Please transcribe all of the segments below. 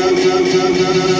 do do do do do do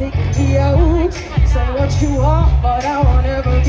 Take me out, say what you want, but I won't ever